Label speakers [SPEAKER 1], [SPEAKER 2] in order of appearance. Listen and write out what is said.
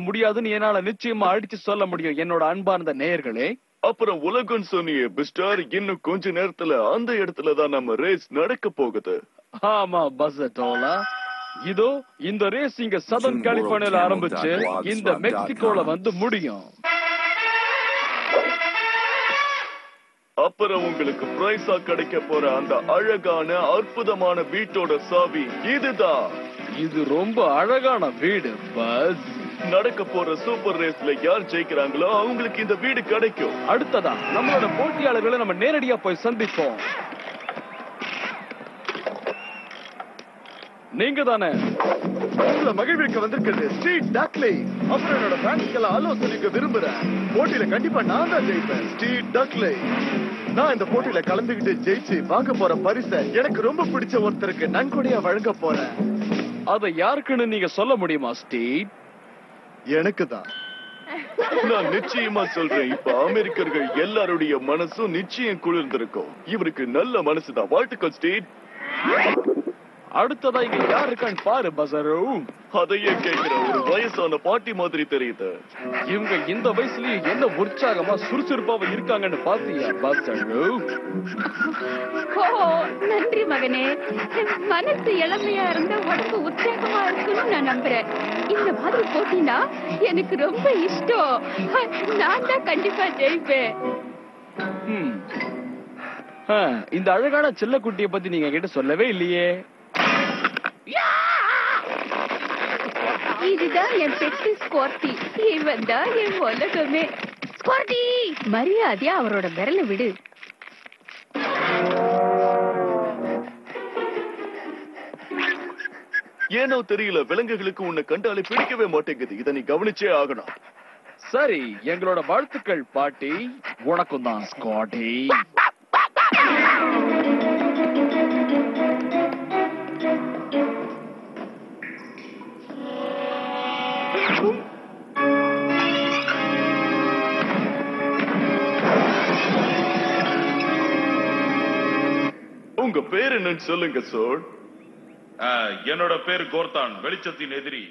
[SPEAKER 1] முடியாதுன்னு என்னால நிச்சயமா அடிச்சு சொல்ல முடியும். என்னோட அன்பார்ந்த நேயர்களே.
[SPEAKER 2] அப்புறம் உலகம் சொன்னியே மிஸ்டர் இன்னும் கொஞ்ச நேரத்துல அந்த இடத்துல தான் நம்ம ரேஸ் நடக்க போகுது.
[SPEAKER 1] ஆமா பசட்டோலா இதோ இந்த ரேஸ் இங்க சதன் கலிபோர்னியால ஆரம்பிச்சு இந்த மெக்சிகோல வந்து முடியும்.
[SPEAKER 2] அப்புறம் உங்களுக்கு பிரைஸா கிடைக்க போற அந்த அழகான அற்புதமான வீட்டோட சாவி இதுதான்.
[SPEAKER 1] இது ரொம்ப அழகான வீடு பஸ்.
[SPEAKER 2] நடக்க போற சூப்பர் ரேஸ்ல யார் ஜெயிக்கிறாங்களோ அவங்களுக்கு இந்த வீடு கிடைக்கும்.
[SPEAKER 1] அடுத்ததா நம்மளோட போட்டியாளர்களை நம்ம நேரடியா போய் சந்திப்போம். நீங்க தானே?
[SPEAKER 2] உங்களை மகிழ்விக்க வந்திருக்கிறது ஸ்ட்ரீட் டக்லி. அப்புறம் என்னோட ஃபேன்ஸ்களை ஆலோசனைக்கு விரும்புறேன் போட்டியில கண்டிப்பா நான் தான் ஜெயிப்பேன் ஸ்ட்ரீட் டக்லி. நான் இந்த போட்டியில கலந்துகிட்டு ஜெயிச்சு வாங்க போற பரிசை எனக்கு ரொம்ப பிடிச்ச ஒருத்தருக்கு நன்கொடையா வழங்க போறேன்.
[SPEAKER 1] அதை யாருக்குன்னு நீங்க சொல்ல முடியுமா ஸ்டீவ்?
[SPEAKER 2] எனக்கு தான் நான் நிச்சயமா சொல்றேன் இப்ப அமெரிக்கர்கள் எல்லாருடைய மனசும் நிச்சயம் குளிர்ந்திருக்கும். இவருக்கு நல்ல மனசுதான். வாழ்த்துக்கள் ஸ்டேட்
[SPEAKER 1] அடுத்ததா இங்க யார் இருக்கான்னு பாரு பசரு.
[SPEAKER 2] அதையே கேட்கிற ஒரு வயசான பாட்டி மாதிரி தெரியுது.
[SPEAKER 1] இவங்க இந்த வயசுலயும் என்ன உற்சாகமா சுறுசுறுப்பாவ இருக்காங்கன்னு பாத்தியா பசரு
[SPEAKER 3] ஓ நன்றி மகனே. மனசு இளமையா இருந்தா உடம்பு உற்சாகமா இருக்குன்னு நான் நம்புறேன். இந்த மாதிரி போட்டினா எனக்கு ரொம்ப இஷ்டம். நான் தான் கண்டிப்பா ஜெயிப்பேன்.
[SPEAKER 1] இந்த அழகான செல்லக்குட்டிய பத்தி நீங்க கிட்ட சொல்லவே இல்லையே.
[SPEAKER 3] இதுதான் என் பெட்டு ஸ்கோர்ட்டி இவன் தான் என் உலகமே. ஸ்கோர்ட்டி மரியாதையா அவரோட விரல விடு.
[SPEAKER 2] ஏனோ தெரியல விலங்குகளுக்கு உன்னை கண்டாலே பிடிக்கவே மாட்டேங்குது. இதை நீ கவனிச்சே ஆகணும்.
[SPEAKER 1] சரி எங்களோட வாழ்த்துக்கள் பாட்டி. உனக்கும் தான் ஸ்காட்டி
[SPEAKER 2] உங்க பேர் என்னன்னு சொல்லுங்க சோல்
[SPEAKER 4] ஆ, என்னோட பேர் கோர்தான் வெளிச்சத்தின் எதிரி.